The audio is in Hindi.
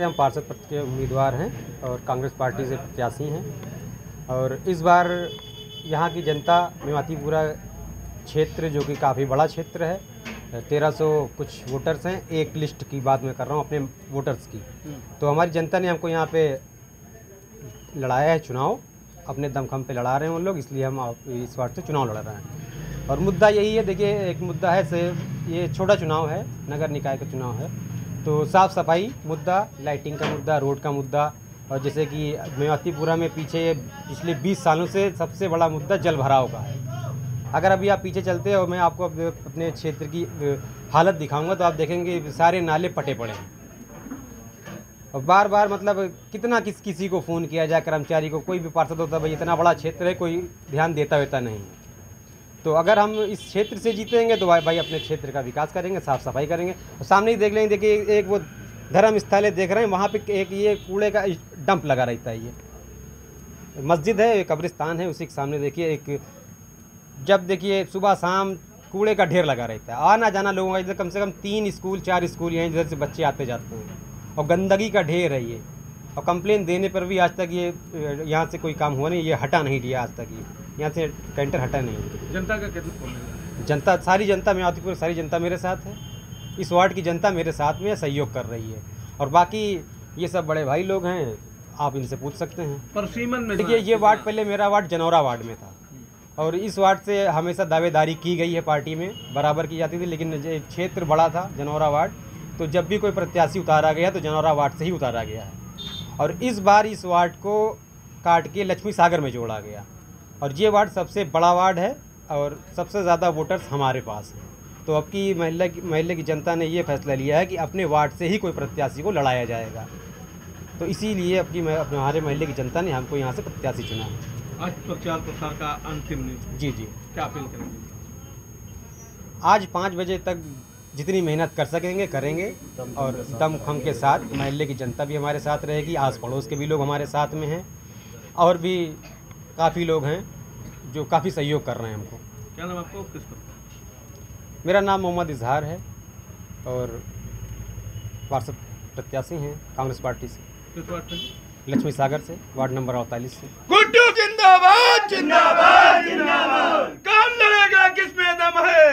से हम पार्षद पद के उम्मीदवार हैं और कांग्रेस पार्टी से प्रत्याशी हैं। और इस बार यहाँ की जनता मेवातीपुरा क्षेत्र, जो कि काफ़ी बड़ा क्षेत्र है, तेरह सौ कुछ वोटर्स हैं, एक लिस्ट की बात मैं कर रहा हूँ अपने वोटर्स की। तो हमारी जनता ने हमको यहाँ पे लड़ाया है चुनाव, अपने दमखम पे लड़ा रहे हैं उन लोग, इसलिए हम इस बार से चुनाव लड़ रहे हैं। और मुद्दा यही है, देखिए, एक मुद्दा है से ये छोटा चुनाव है, नगर निकाय का चुनाव है। तो साफ़ सफ़ाई मुद्दा लाइटिंग का मुद्दा रोड का मुद्दा, और जैसे कि मेवातीपुरा में पीछे पिछले 20 सालों से सबसे बड़ा मुद्दा जल भराव का है। अगर अभी आप पीछे चलते हो मैं आपको अपने क्षेत्र की हालत दिखाऊँगा तो आप देखेंगे सारे नाले पटे पड़े हैं। और बार बार मतलब कितना किस किसी को फ़ोन किया जाए, कर्मचारी को, कोई भी पार्षद होता है, भाई इतना बड़ा क्षेत्र है, कोई ध्यान देता वेता नहीं है। तो अगर हम इस क्षेत्र से जीतेंगे तो भाई भाई अपने क्षेत्र का विकास करेंगे साफ़ सफ़ाई करेंगे। और सामने ही देख लेंगे, देखिए, एक वो धर्म स्थल है देख रहे हैं, वहाँ पे एक ये कूड़े का डंप लगा रहता है ये। मस्जिद है कब्रिस्तान है, उसी के सामने देखिए, एक जब देखिए, सुबह शाम कूड़े का ढेर लगा रहता है। आना जाना लोगों का, इधर कम से कम तीन स्कूल, चार स्कूल हैं जिधर से बच्चे आते जाते हैं। और गंदगी का ढेर है ये। और कंप्लेन देने पर भी आज तक ये, यहाँ से कोई काम हुआ नहीं, ये हटा नहीं दिया आज तक ये। यहाँ से टेंटर हटा नहीं। जनता का कितना जनता सारी जनता में आतीपुर सारी जनता मेरे साथ है। इस वार्ड की जनता मेरे साथ में सहयोग कर रही है। और बाकी ये सब बड़े भाई लोग हैं आप इनसे पूछ सकते हैं। पर सीमन में देखिए ये वार्ड पहले मेरा वार्ड जनौरा वार्ड में था। और इस वार्ड से हमेशा दावेदारी की गई है पार्टी में बराबर की जाती थी लेकिन क्षेत्र बड़ा था जनौरा वार्ड। तो जब भी कोई प्रत्याशी उतारा गया तो जनौरा वार्ड से ही उतारा गया है। और इस बार इस वार्ड को काट के लक्ष्मी सागर में जोड़ा गया। और ये वार्ड सबसे बड़ा वार्ड है और सबसे ज़्यादा वोटर्स हमारे पास हैं। तो अब की महिला की महल्ले की जनता ने ये फैसला लिया है कि अपने वार्ड से ही कोई प्रत्याशी को लड़ाया जाएगा। तो इसीलिए अपनी अपने हमारे महल्ले की जनता ने हमको यहाँ से प्रत्याशी चुना है। आज प्रचार प्रसार का अंतिम दिन। जी जी। क्या अपील करेंगे? आज पाँच बजे तक जितनी मेहनत कर सकेंगे करेंगे और दम खम के साथ महल्ले की जनता भी हमारे साथ रहेगी। आस पड़ोस के भी लोग हमारे साथ में हैं और भी काफ़ी लोग हैं जो काफ़ी सहयोग कर रहे हैं हमको। क्या नाम आपको किस पर? मेरा नाम मोहम्मद इजहार है और पार्षद प्रत्याशी हैं कांग्रेस पार्टी से। किस वार्ड से लक्ष्मी सागर से वार्ड नंबर अड़तालीस से। गुड्डू जिंदाबाद जिंदाबाद जिंदाबाद। कौन लड़ेगा है लड़ेगा किसमें दम है?